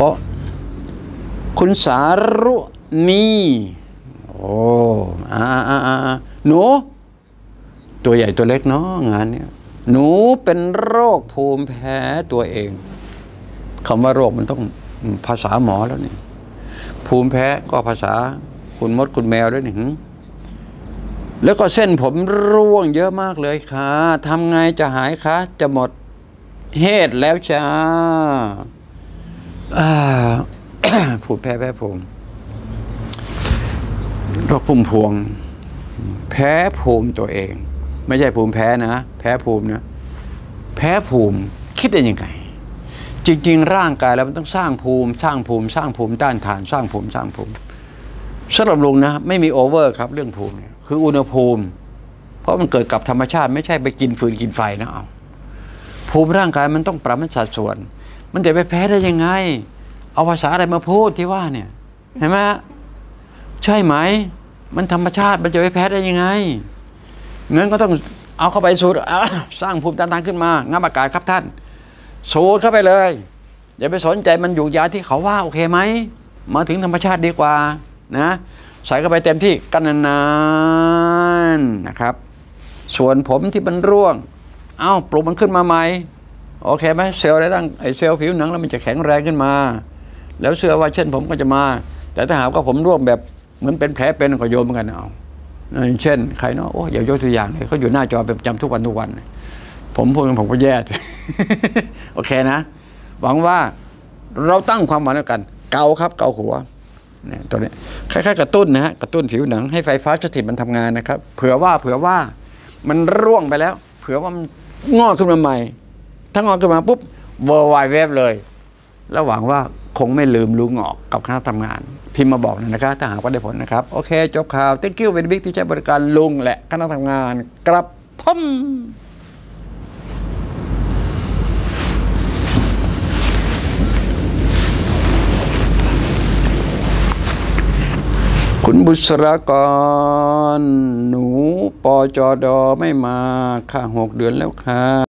เพราะคุณสารุณีโอ้อาอ่าอ่าอ่าหนู ตัวใหญ่ตัวเล็กเนาะงานเนี้ยหนูเป็นโรคภูมิแพ้ตัวเองคำว่าโรคมันต้องภาษาหมอแล้วนี่ภูมิแพ้ก็ภาษาคุณมดคุณแมวด้วยนี่หึแล้วก็เส้นผมร่วงเยอะมากเลยค่ะทำไงจะหายคะ จะหมดเหตุแล้วจ้า อ่าภูมิแพ้แพ้ภูมิโรคภูมิพวง แพ้ภูมิตัวเอง ไม่ใช่ภูมิแพ้นะ แพ้ภูมินะ แพ้ภูมิคิดได้ยังไง จริง ๆ ร่างกายแล้วมันต้องสร้างภูมิ สร้างภูมิ สร้างภูมิต้านทานสร้างภูมิสร้างภูมิสำหรับลุงนะ ไม่มีโอเวอร์ครับเรื่องภูมิเนี่ยคืออุณหภูมิ เพราะมันเกิดกับธรรมชาติไม่ใช่ไปกินฟืนกินไฟนะเอาภูมิร่างกายมันต้องปรับมันสัดส่วน มันจะไปแพ้ได้ยังไง เอาภาษาอะไรมาพูดที่ว่าเนี่ยเห็นไหมใช่ไหม มันธรรมชาติมันจะไปแพ้ได้ยังไงงั้นก็ต้องเอาเข้าไปสูดอะสร้างภูมิต้านทานขึ้นมางับอากาศครับท่าน สูดเข้าไปเลยอย่าไปสนใจมันอยู่ยาที่เขาว่าโอเคไหมมาถึงธรรมชาติดีกว่านะใส่เข้าไปเต็มที่กันนานๆนะครับ ส่วนผมที่มันร่วง เอ้าปลุกมันขึ้นมาใหม่ โอเคไหมเซลล์ในร่างไอเซลล์ผิวหนังแล้วมันจะแข็งแรงขึ้นมา แล้วเชื่อว่าเช่นผมก็จะมา แต่ถ้าหากว่าผมร่วงแบบเหมือนเป็นแผลเป็นก็โยมเหมือนกันเอาเช่นใครเนาะโอ้อย่ายกตัวอย่างเลยเขาอยู่หน้าจอเป็นประจำทุกวันทุกวัน ผมพูดผมก็แย่โอเคนะ หวังว่าเราตั้งความหวังแล้วกัน เกาครับเกาหัวเนี่ยตัวนี้คล้ายๆกระตุ้นนะฮะกระตุ้นผิวหนังให้ไฟฟ้าสถิตมันทำงานนะครับ เผื่อว่าเผื่อว่ามันร่วงไปแล้ว เผื่อว่ามันงอกขึ้นมาใหม่ ถ้างอกขึ้นมาปุ๊บเวอร์ไวเว็บเลยแล้วหวังว่าคงไม่ลืมลุงออกกับคณะทำงาน พิมพ์มาบอกนอยนะครับ ถ้าหากว่าได้ผลนะครับ โอเค จบข่าว thank you very big ที่ใช้บริการลุงและคณะทำงานกลับพ่มคุณบุษรากร หนูปอจอดอไม่มา ค่าหกเดือนแล้วค่ะ